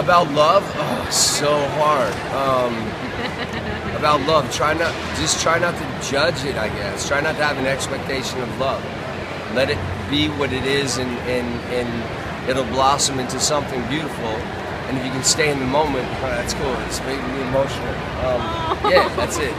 About love, oh, so hard. Um, about love, try not, just try not to judge it. I guess try not to have an expectation of love. Let it be what it is, and and and it'll blossom into something beautiful. And if you can stay in the moment, oh, that's cool. It's making me emotional. Um, yeah, that's it.